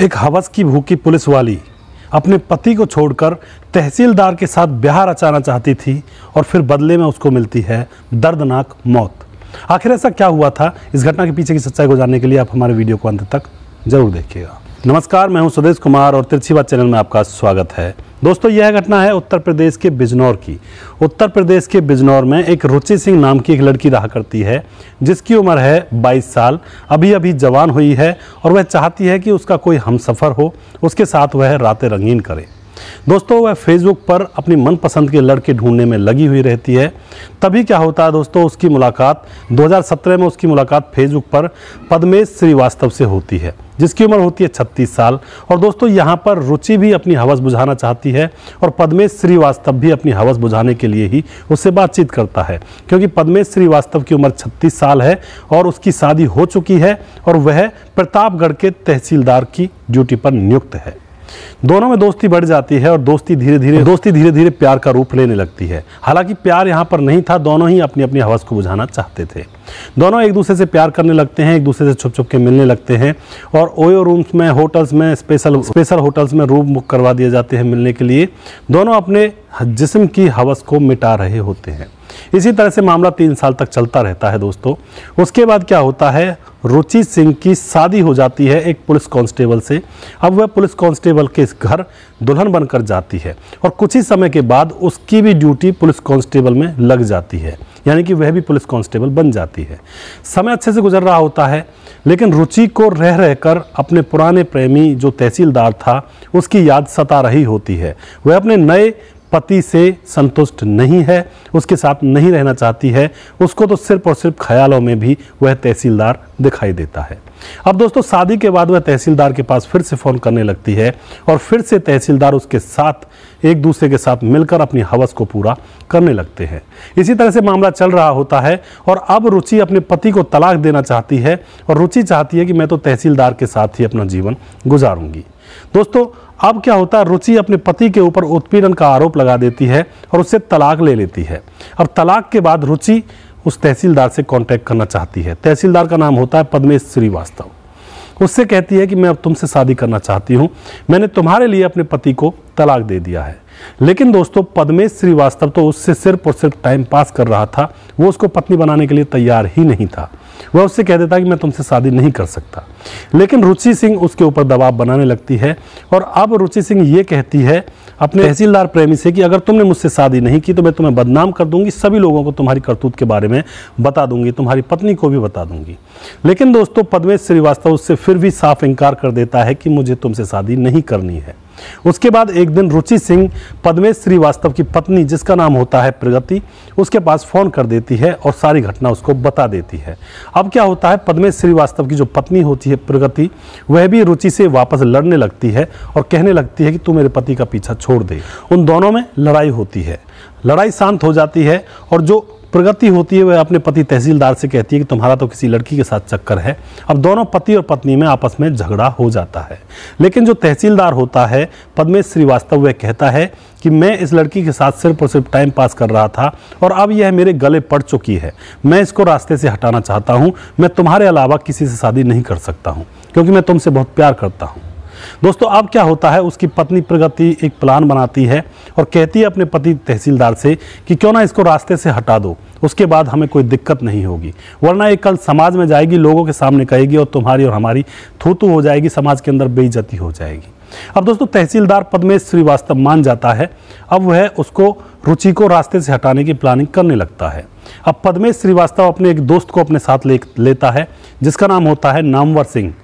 एक हवस की भूखी पुलिस वाली अपने पति को छोड़कर तहसीलदार के साथ बिहार रचाना चाहती थी और फिर बदले में उसको मिलती है दर्दनाक मौत। आखिर ऐसा क्या हुआ था? इस घटना के पीछे की सच्चाई को जानने के लिए आप हमारे वीडियो को अंत तक ज़रूर देखिएगा। नमस्कार, मैं हूँ सुदेश कुमार और तिरछी चैनल में आपका स्वागत है। दोस्तों, यह घटना है उत्तर प्रदेश के बिजनौर की। उत्तर प्रदेश के बिजनौर में एक रुचि सिंह नाम की एक लड़की रहा करती है, जिसकी उम्र है 22 साल अभी अभी जवान हुई है और वह चाहती है कि उसका कोई हमसफ़र हो, उसके साथ वह रातें रंगीन करे। दोस्तों, वह फेसबुक पर अपनी मनपसंद के लड़के ढूँढने में लगी हुई रहती है। तभी क्या होता है दोस्तों, उसकी मुलाकात 2017 में उसकी मुलाकात फेसबुक पर पद्मेश श्रीवास्तव से होती है, जिसकी उम्र होती है 36 साल। और दोस्तों, यहाँ पर रुचि भी अपनी हवस बुझाना चाहती है और पद्मेश श्रीवास्तव भी अपनी हवस बुझाने के लिए ही उससे बातचीत करता है, क्योंकि पद्मेश श्रीवास्तव की उम्र 36 साल है और उसकी शादी हो चुकी है और वह प्रतापगढ़ के तहसीलदार की ड्यूटी पर नियुक्त है। दोनों में दोस्ती बढ़ जाती है और दोस्ती धीरे धीरे दोस्ती धीरे धीरे प्यार का रूप लेने लगती है। हालाँकि प्यार यहाँ पर नहीं था, दोनों ही अपनी अपनी हवस को बुझाना चाहते थे। दोनों एक दूसरे से प्यार करने लगते हैं, एक दूसरे से छुप छुप के मिलने लगते हैं और ओयो रूम्स में, होटल्स में, स्पेशल स्पेशल होटल्स में रूम बुक करवा दिए जाते हैं मिलने के लिए। दोनों अपने जिस्म की हवस को मिटा रहे होते हैं। इसी तरह से मामला तीन साल तक चलता रहता है दोस्तों। उसके बाद क्या होता है? रुचि सिंह की शादी हो जाती है एक पुलिस कांस्टेबल से। अब वह पुलिस कांस्टेबल के घर दुल्हन बनकर जाती है और कुछ ही समय के बाद उसकी भी ड्यूटी पुलिस कांस्टेबल में लग जाती है। यानी कि वह भी पुलिस कांस्टेबल बन जाती है। समय अच्छे से गुजर रहा होता है, लेकिन रुचि को रह रहकर अपने पुराने प्रेमी जो तहसीलदार था, उसकी याद सता रही होती है। वह अपने नए पति से संतुष्ट नहीं है, उसके साथ नहीं रहना चाहती है, उसको तो सिर्फ़ और सिर्फ़ ख्यालों में भी वह तहसीलदार दिखाई देता है। अब दोस्तों, शादी के बाद वह तहसीलदार के पास फिर से फ़ोन करने लगती है और फिर से तहसीलदार उसके साथ, एक दूसरे के साथ मिलकर अपनी हवस को पूरा करने लगते हैं। इसी तरह से मामला चल रहा होता है और अब रुचि अपने पति को तलाक देना चाहती है और रुचि चाहती है कि मैं तो तहसीलदार के साथ ही अपना जीवन गुजारूँगी। दोस्तों, अब क्या होता है, रुचि अपने पति के ऊपर उत्पीड़न का आरोप लगा देती है और उससे तलाक ले लेती है। अब तलाक के बाद रुचि उस तहसीलदार से कांटेक्ट करना चाहती है। तहसीलदार का नाम होता है पद्मेश श्रीवास्तव। उससे कहती है कि मैं अब तुमसे शादी करना चाहती हूँ। मैंने तुम्हारे लिए अपने पति को तलाक दे दिया है। लेकिन दोस्तों, पद्मेश श्रीवास्तव तो उससे सिर्फ़ और सिर्फ़ टाइम पास कर रहा था। वो उसको पत्नी बनाने के लिए तैयार ही नहीं था। वह उससे कह देता कि मैं तुमसे शादी नहीं कर सकता। लेकिन रुचि सिंह उसके ऊपर दबाव बनाने लगती है और अब रुचि सिंह ये कहती है अपने तहसीलदार प्रेमी से कि अगर तुमने मुझसे शादी नहीं की तो मैं तुम्हें बदनाम कर दूँगी, सभी लोगों को तुम्हारी करतूत के बारे में बता दूँगी, तुम्हारी पत्नी को भी बता दूँगी। लेकिन दोस्तों, पद्मेश श्रीवास्तव उससे फिर भी साफ़ इंकार कर देता है कि मुझे तुमसे शादी नहीं करनी है। उसके बाद एक दिन रुचि सिंह पद्मेश श्रीवास्तव की पत्नी, जिसका नाम होता है प्रगति, उसके पास फ़ोन कर देती है और सारी घटना उसको बता देती है। अब क्या होता है पद्मेश श्रीवास्तव की जो पत्नी होती है प्रगति, वह भी रुचि से वापस लड़ने लगती है और कहने लगती है कि तू मेरे पति का पीछा छोड़ दे। उन दोनों में लड़ाई होती है। लड़ाई शांत हो जाती है और जो प्रगति होती है, वह अपने पति तहसीलदार से कहती है कि तुम्हारा तो किसी लड़की के साथ चक्कर है। अब दोनों पति और पत्नी में आपस में झगड़ा हो जाता है। लेकिन जो तहसीलदार होता है, पद्मेश श्रीवास्तव, वह कहता है कि मैं इस लड़की के साथ सिर्फ़ और सिर्फ़ टाइम पास कर रहा था और अब यह मेरे गले पड़ चुकी है। मैं इसको रास्ते से हटाना चाहता हूँ। मैं तुम्हारे अलावा किसी से शादी नहीं कर सकता हूँ, क्योंकि मैं तुमसे बहुत प्यार करता हूँ। दोस्तों, अब क्या होता है? उसकी पत्नी प्रगति एक प्लान बनाती है और कहती है अपने पति तहसीलदार से कि क्यों ना इसको रास्ते से हटा दो। उसके बाद हमें कोई दिक्कत नहीं होगी। वरना ये कल समाज में जाएगी, लोगों के सामने कहेगी और तुम्हारी और हमारी थूतू हो जाएगी, समाज के अंदर बेइज्जती हो जाएगी। अब दोस्तों, तहसीलदार पद्मेश श्रीवास्तव मान जाता है। अब वह उसको रुचि को रास्ते से हटाने की प्लानिंग करने लगता है। अब पद्मेश श्रीवास्तव अपने एक दोस्त को अपने साथ ले, लेता है, जिसका नाम होता है नामवर सिंह।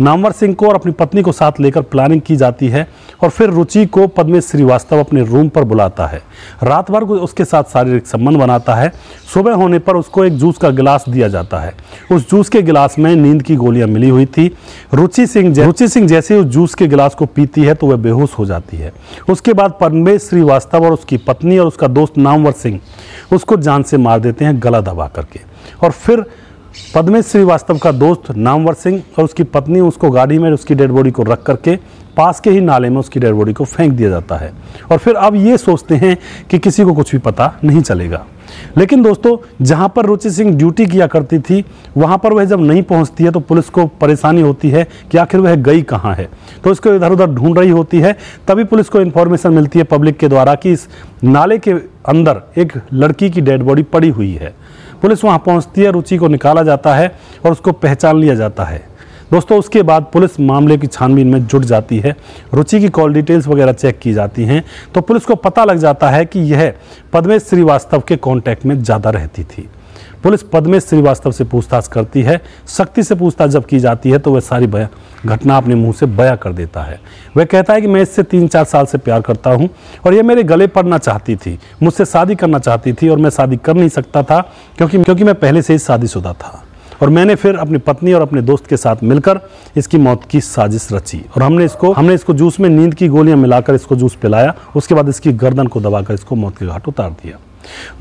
नामवर सिंह को और अपनी पत्नी को साथ लेकर प्लानिंग की जाती है और फिर रुचि को पद्मेश श्रीवास्तव अपने रूम पर बुलाता है। रात भर उसके साथ शारीरिक संबंध बनाता है। सुबह होने पर उसको एक जूस का गिलास दिया जाता है। उस जूस के गिलास में नींद की गोलियाँ मिली हुई थी। रुचि सिंह रुचि सिंह जैसे उस जूस के गिलास को पीती है तो वह बेहोश हो जाती है। उसके बाद पद्मेश श्रीवास्तव और उसकी पत्नी और उसका दोस्त नामवर सिंह उसको जान से मार देते हैं गला दबा करके। और फिर पद्मेश श्रीवास्तव का दोस्त नामवर सिंह और उसकी पत्नी उसको गाड़ी में उसकी डेड बॉडी को रख करके पास के ही नाले में उसकी डेड बॉडी को फेंक दिया जाता है। और फिर अब ये सोचते हैं कि किसी को कुछ भी पता नहीं चलेगा। लेकिन दोस्तों, जहाँ पर रुचि सिंह ड्यूटी किया करती थी, वहाँ पर वह जब नहीं पहुँचती है तो पुलिस को परेशानी होती है कि आखिर वह गई कहाँ है। तो इसको इधर उधर ढूंढ रही होती है, तभी पुलिस को इन्फॉर्मेशन मिलती है पब्लिक के द्वारा कि इस नाले के अंदर एक लड़की की डेड बॉडी पड़ी हुई है। पुलिस वहाँ पहुँचती है, रुचि को निकाला जाता है और उसको पहचान लिया जाता है। दोस्तों, उसके बाद पुलिस मामले की छानबीन में जुट जाती है। रुचि की कॉल डिटेल्स वगैरह चेक की जाती हैं तो पुलिस को पता लग जाता है कि यह पद्मेश श्रीवास्तव के कॉन्टैक्ट में ज़्यादा रहती थी। पुलिस पद्मेश श्रीवास्तव से पूछताछ करती है। शक्ति से पूछताछ जब की जाती है तो वह सारी बया घटना अपने मुँह से बया कर देता है। वह कहता है कि मैं इससे तीन चार साल से प्यार करता हूँ, और यह मेरे गले पड़ना चाहती थी। मुझसे शादी करना चाहती थी, और मैं शादी कर नहीं सकता था, क्योंकि क्योंकि मैं पहले से ही शादीशुदा था। और मैंने फिर अपनी पत्नी और अपने दोस्त के साथ मिलकर इसकी मौत की साजिश रची। और हमने इसको हमने इसको जूस में नींद की गोलियाँ मिलाकर इसको जूस पिलाया, उसके बाद इसकी गर्दन को दबाकर इसको मौत के घाट उतार दिया।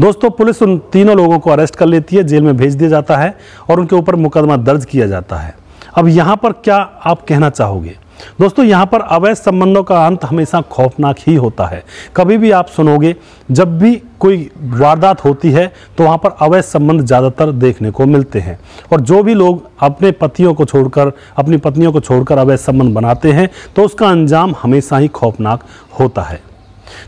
दोस्तों, पुलिस उन तीनों लोगों को अरेस्ट कर लेती है, जेल में भेज दिया जाता है और उनके ऊपर मुकदमा दर्ज किया जाता है। अब यहाँ पर क्या आप कहना चाहोगे? दोस्तों, यहाँ पर अवैध संबंधों का अंत हमेशा खौफनाक ही होता है। कभी भी आप सुनोगे, जब भी कोई वारदात होती है तो वहाँ पर अवैध संबंध ज़्यादातर देखने को मिलते हैं। और जो भी लोग अपने पतियों को छोड़कर, अपनी पत्नियों को छोड़कर अवैध संबंध बनाते हैं तो उसका अंजाम हमेशा ही खौफनाक होता है।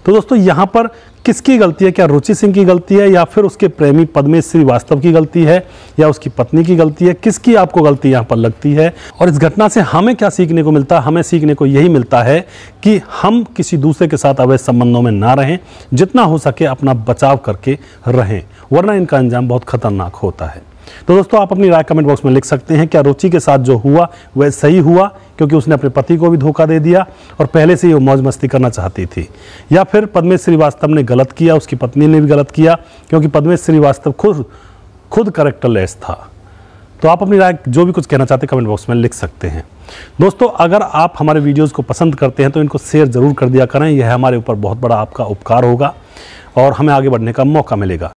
तो दोस्तों, यहाँ पर किसकी गलती है? क्या रुचि सिंह की गलती है या फिर उसके प्रेमी पद्मेश श्रीवास्तव की गलती है या उसकी पत्नी की गलती है? किसकी आपको गलती यहाँ पर लगती है? और इस घटना से हमें क्या सीखने को मिलता? है हमें सीखने को यही मिलता है कि हम किसी दूसरे के साथ अवैध संबंधों में ना रहें, जितना हो सके अपना बचाव करके रहें, वरना इनका अंजाम बहुत खतरनाक होता है। तो दोस्तों, आप अपनी राय कमेंट बॉक्स में लिख सकते हैं क्या रुचि के साथ जो हुआ, वह सही हुआ, क्योंकि उसने अपने पति को भी धोखा दे दिया और पहले से ही वो मौज मस्ती करना चाहती थी। या फिर पद्मेश श्रीवास्तव ने गलत किया, उसकी पत्नी ने भी गलत किया, क्योंकि पद्मेश श्रीवास्तव खुद खुद करेक्टरलेस था। तो आप अपनी राय, जो भी कुछ कहना चाहते हैं कमेंट बॉक्स में लिख सकते हैं। दोस्तों, अगर आप हमारे वीडियोज़ को पसंद करते हैं तो इनको शेयर ज़रूर कर दिया करें। यह हमारे ऊपर बहुत बड़ा आपका उपकार होगा और हमें आगे बढ़ने का मौका मिलेगा।